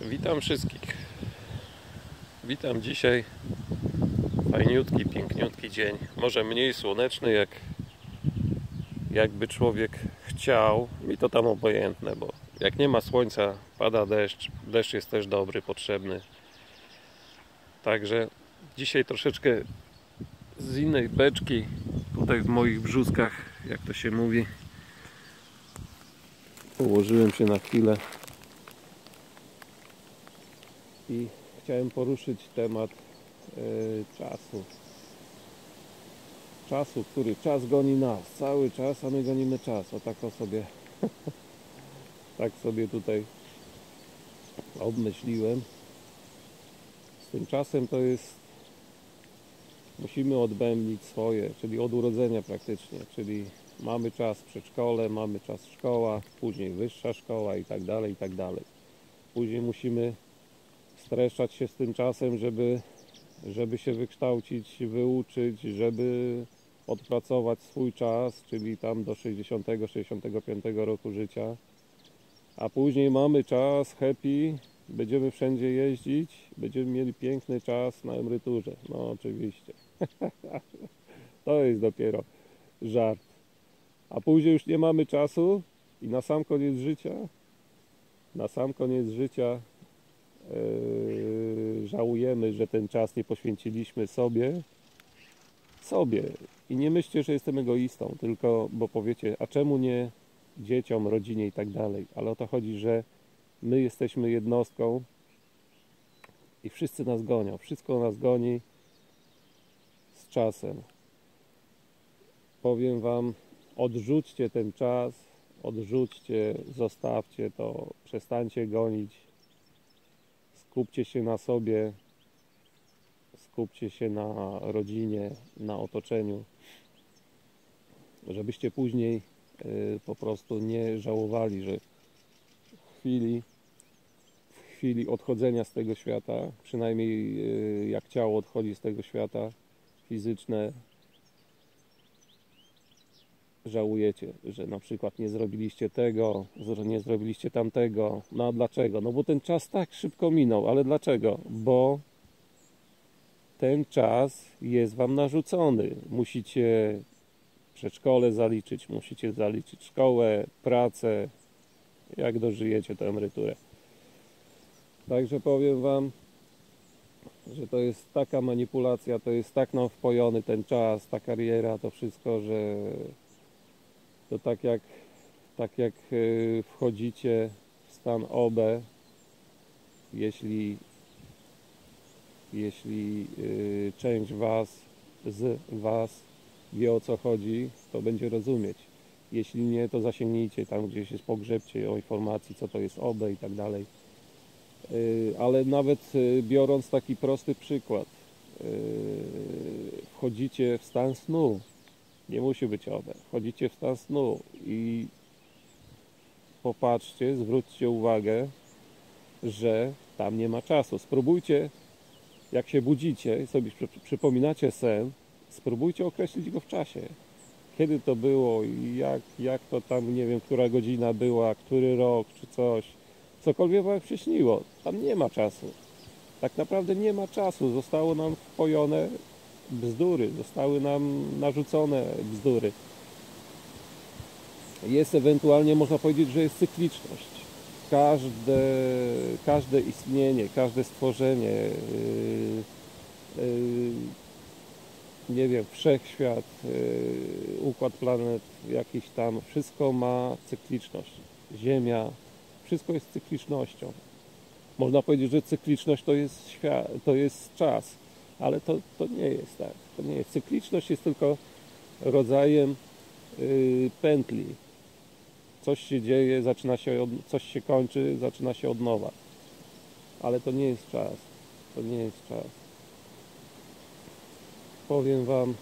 Witam wszystkich. Witam dzisiaj. Fajniutki, piękniutki dzień. Może mniej słoneczny, jak jakby człowiek chciał. Mi to tam obojętne, bo jak nie ma słońca, pada deszcz. Deszcz jest też dobry, potrzebny. Także dzisiaj troszeczkę z innej beczki, tutaj w moich brzuskach, jak to się mówi. Położyłem się na chwilę i chciałem poruszyć temat e, czasu. Czasu, który czas goni nas, cały czas, a my gonimy czas. O tak o sobie, tak sobie tutaj obmyśliłem. Z tym czasem to jest, musimy odbębnić swoje, czyli od urodzenia praktycznie, czyli mamy czas w przedszkole, mamy czas szkoła, później wyższa szkoła i tak dalej, i tak dalej. Później musimy streszczać się z tym czasem, żeby, żeby się wykształcić, wyuczyć, żeby odpracować swój czas, czyli tam do 60-65 roku życia. A później mamy czas happy, będziemy wszędzie jeździć, będziemy mieli piękny czas na emeryturze. No oczywiście. to jest dopiero żart. A później już nie mamy czasu i na sam koniec życia, na sam koniec życia Yy, żałujemy, że ten czas nie poświęciliśmy sobie, sobie. I nie myślcie, że jestem egoistą, tylko bo powiecie, a czemu nie dzieciom, rodzinie i tak dalej. Ale o to chodzi, że my jesteśmy jednostką i wszyscy nas gonią. Wszystko nas goni z czasem. Powiem Wam, odrzućcie ten czas, odrzućcie, zostawcie to, przestańcie gonić skupcie się na sobie, skupcie się na rodzinie, na otoczeniu, żebyście później y, po prostu nie żałowali, że w chwili, w chwili odchodzenia z tego świata, przynajmniej y, jak ciało odchodzi z tego świata fizyczne, żałujecie, że na przykład nie zrobiliście tego, że nie zrobiliście tamtego. No a dlaczego? No bo ten czas tak szybko minął, ale dlaczego? Bo ten czas jest wam narzucony. Musicie przedszkole zaliczyć, musicie zaliczyć szkołę, pracę, jak dożyjecie tę emeryturę. Także powiem wam, że to jest taka manipulacja, to jest tak nam wpojony ten czas, ta kariera, to wszystko, że to tak jak, tak jak y, wchodzicie w stan OB, jeśli, jeśli y, część Was, z Was wie o co chodzi, to będzie rozumieć. Jeśli nie, to zasięgnijcie tam gdzieś jest pogrzebcie o informacji, co to jest OB i tak dalej. Y, ale nawet biorąc taki prosty przykład, wchodzicie w stan snu, nie musi być one. Chodzicie w stan snu i popatrzcie, zwróćcie uwagę, że tam nie ma czasu. Spróbujcie, jak się budzicie, sobie przypominacie sen, spróbujcie określić go w czasie. Kiedy to było i jak, jak to tam, nie wiem, która godzina była, który rok czy coś. Cokolwiek wam się śniło. Tam nie ma czasu. Tak naprawdę nie ma czasu. Zostało nam wpojone bzdury, zostały nam narzucone bzdury. Jest ewentualnie, można powiedzieć, że jest cykliczność. Każde, każde istnienie, każde stworzenie, yy, yy, nie wiem, wszechświat, yy, układ planet, jakiś tam, wszystko ma cykliczność. Ziemia, wszystko jest cyklicznością. Można powiedzieć, że cykliczność to jest, świat, to jest czas ale to, to nie jest tak. To nie jest. Cykliczność jest tylko rodzajem yy, pętli. Coś się dzieje, zaczyna się od, coś się kończy, zaczyna się od nowa. Ale to nie jest czas. To nie jest czas. Powiem Wam,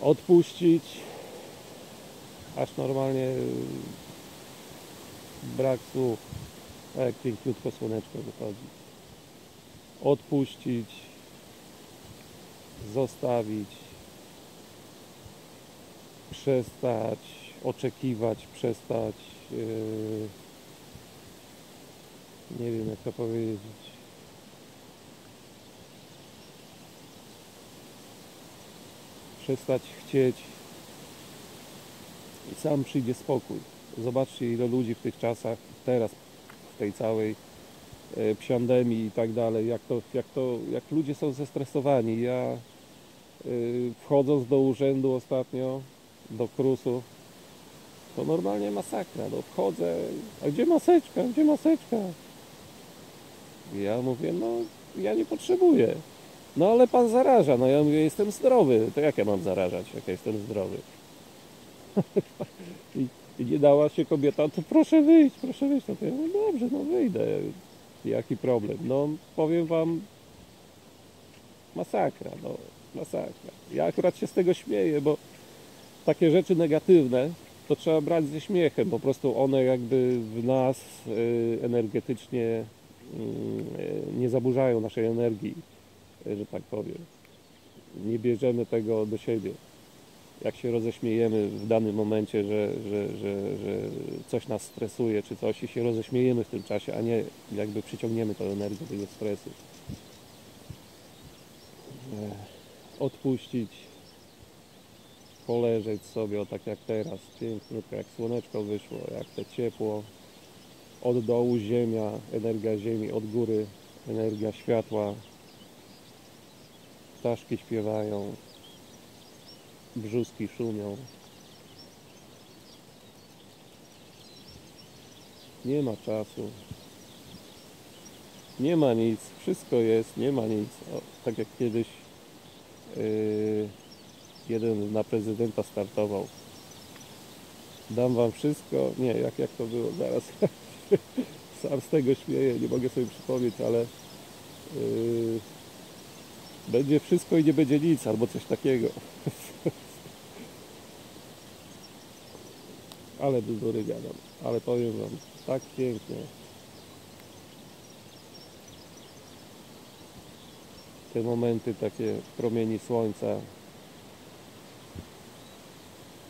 odpuścić, aż normalnie brak słów jak piękniutko słoneczko wychodzi. Odpuścić, zostawić, przestać, oczekiwać, przestać. Yy, nie wiem jak to powiedzieć. Przestać chcieć i sam przyjdzie spokój. Zobaczcie ile ludzi w tych czasach, teraz tej całej e, psiandemii i tak dalej, jak to, jak to, jak ludzie są zestresowani. Ja y, wchodząc do urzędu ostatnio, do KRUS-u, to normalnie masakra. No wchodzę, a gdzie maseczka, gdzie maseczka? I ja mówię, no ja nie potrzebuję. No ale pan zaraża. No ja mówię, jestem zdrowy. To jak ja mam zarażać, jak ja jestem zdrowy? I nie dała się kobieta, to proszę wyjść, proszę wyjść. No to ja mówię, dobrze, no wyjdę. Jaki problem? No powiem wam, masakra, no masakra. Ja akurat się z tego śmieję, bo takie rzeczy negatywne to trzeba brać ze śmiechem. Po prostu one jakby w nas y, energetycznie y, nie zaburzają naszej energii, że tak powiem. Nie bierzemy tego do siebie. Jak się roześmiejemy w danym momencie, że, że, że, że coś nas stresuje czy coś i się roześmiejemy w tym czasie, a nie jakby przyciągniemy tą energię tego stresu. Ech, Odpuścić, poleżeć sobie, tak jak teraz, piękniutko, jak słoneczko wyszło, jak te ciepło, od dołu ziemia, energia ziemi, od góry energia światła, ptaszki śpiewają, brzuski szumią. Nie ma czasu. Nie ma nic, wszystko jest, nie ma nic. O, tak jak kiedyś yy, jeden na prezydenta startował. Dam wam wszystko. Nie, jak, jak to było zaraz. Sam z tego śmieję, nie mogę sobie przypomnieć, ale yy, będzie wszystko i nie będzie nic, albo coś takiego. ale bzdury gadam. Ale powiem wam, tak pięknie. Te momenty takie promieni słońca,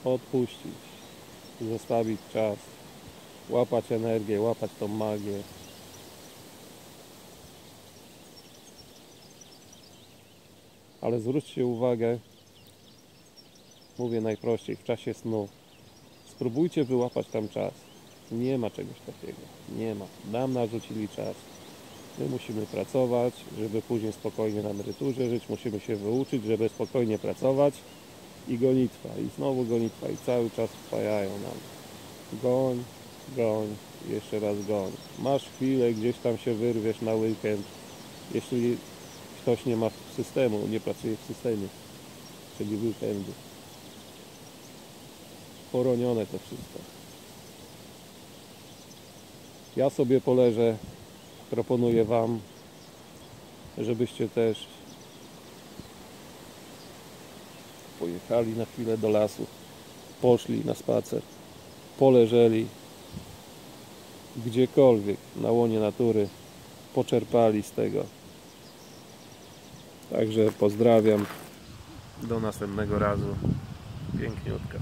odpuścić, zostawić czas, łapać energię, łapać tą magię. Ale zwróćcie uwagę, mówię najprościej, w czasie snu. Spróbujcie wyłapać tam czas. Nie ma czegoś takiego. Nie ma. Nam narzucili czas. My musimy pracować, żeby później spokojnie na emeryturze żyć. Musimy się wyuczyć, żeby spokojnie pracować i gonitwa, i znowu gonitwa, i cały czas wpajają nam. Goń, goń, jeszcze raz goń. Masz chwilę, gdzieś tam się wyrwiesz na weekend, jeśli ktoś nie ma systemu, nie pracuje w systemie, czyli weekendu. Poronione to wszystko. Ja sobie poleżę, proponuję Wam, żebyście też pojechali na chwilę do lasu, poszli na spacer, poleżeli gdziekolwiek na łonie natury, poczerpali z tego. Także pozdrawiam. Do następnego razu. Piękniutka.